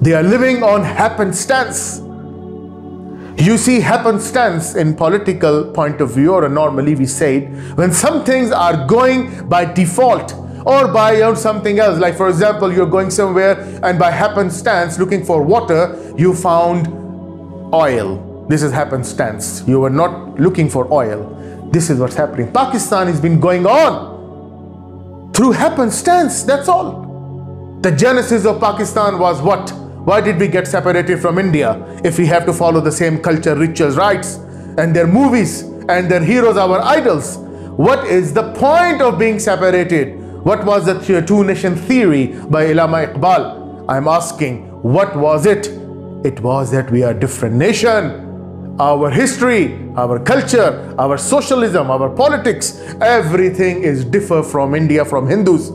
They are living on happenstance. You see happenstance in political point of view, or normally we say it, when some things are going by default or by something else. Like for example, you're going somewhere and by happenstance looking for water, you found oil. This is happenstance. You were not looking for oil. This is what's happening. Pakistan has been going on through happenstance. That's all. The genesis of Pakistan was what? Why did we get separated from India if we have to follow the same culture, rituals, rites, and their movies and their heroes, our idols? What is the point of being separated? What was the two nation theory by Allama Iqbal? I'm asking, what was it? It was that we are different nation. Our history, our culture, our socialism, our politics, everything is differ from India, from Hindus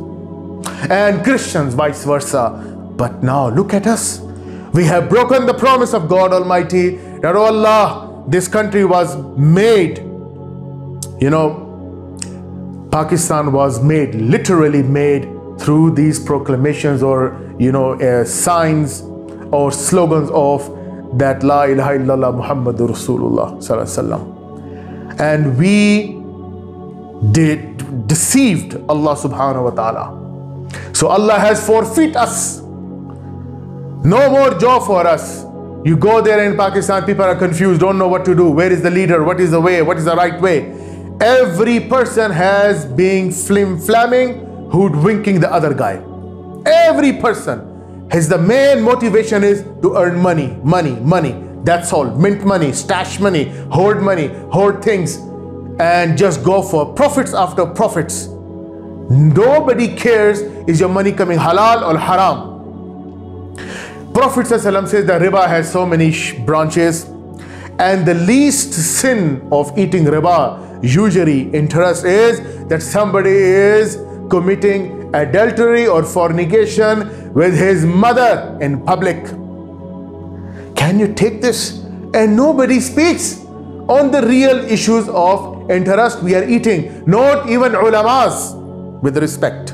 and Christians, vice versa. But now look at us. We have broken the promise of God Almighty that, oh Allah, this country was made. You know, Pakistan was made, literally made through these proclamations or, you know, uh, signs or slogans of that La ilaha illallah Muhammadur Rasulullah And we did deceived Allah subhanahu wa ta'ala. So Allah has forfeit us no more job for us. You go there in Pakistan, people are confused, don't know what to do. Where is the leader? What is the way? What is the right way? Every person has been flim flamming, hoodwinking the other guy. Every person. has the main motivation is to earn money, money, money. That's all. Mint money, stash money, hoard money, hoard things, and just go for profits after profits. Nobody cares is your money coming halal or haram. Prophet says the riba has so many branches and the least sin of eating riba usually interest is that somebody is committing adultery or fornication with his mother in public. Can you take this? And nobody speaks on the real issues of interest we are eating, not even ulamas with respect.